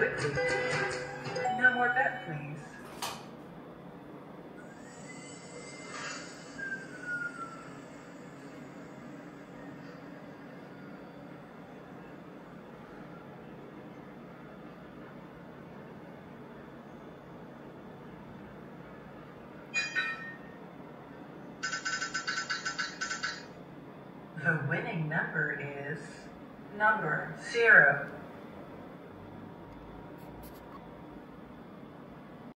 No more bet, please. The winning number is number zero